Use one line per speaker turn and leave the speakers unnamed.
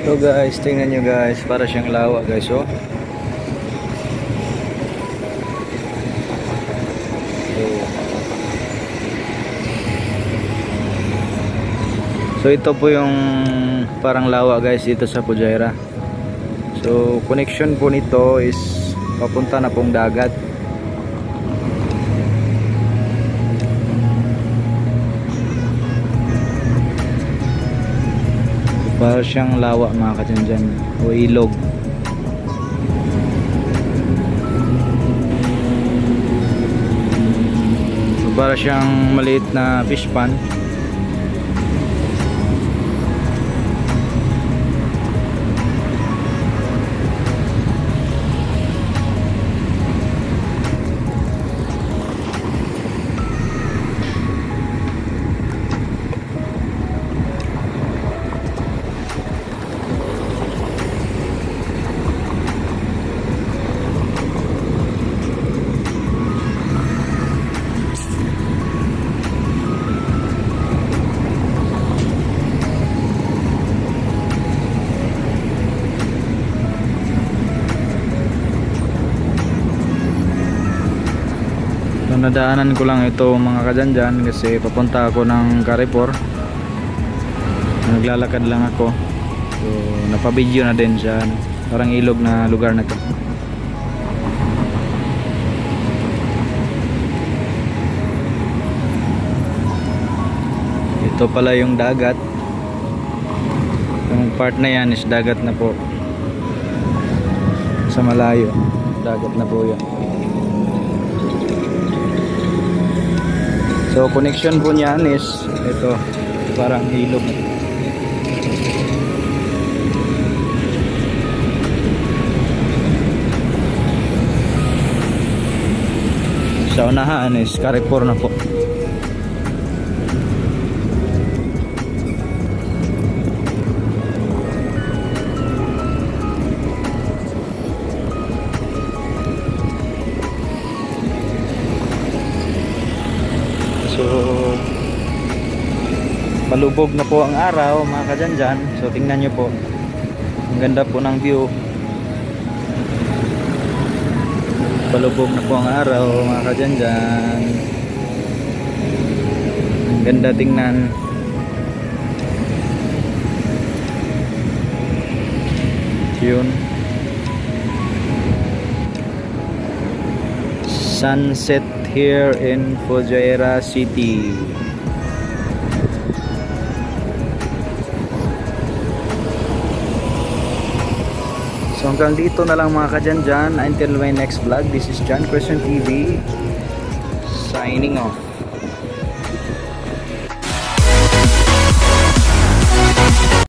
So guys, tingnan nyo guys, para siyang lawa guys, oh. So, so ito po yung parang lawa guys dito sa Pujaira. So connection po nito is papunta na pong dagat. Para siyang lawa mga katyan o ilog. So, para siyang maliit na fish pond nadaanan ko lang ito mga kadyan kasi papunta ako ng Carrefour. Naglalakad lang ako. So napabideo na din siya. Parang ilog na lugar na to. Ito pala yung dagat. Yung part na yan is dagat na po. Sa malayo. Dagat na po yan. So connection po niyan is ito parang ilog. Sa unahan is Carrefour na po. So malubog na po ang araw mga kadyan So tingnan nyo po. Ang ganda po ng view. Palubog na po ang araw mga kadyan Ang ganda tingnan. Yun. Sunset here in Fujairah City. So hanggang dito na lang mga kadyan dyan. Until my next vlog, this is John Question TV signing off.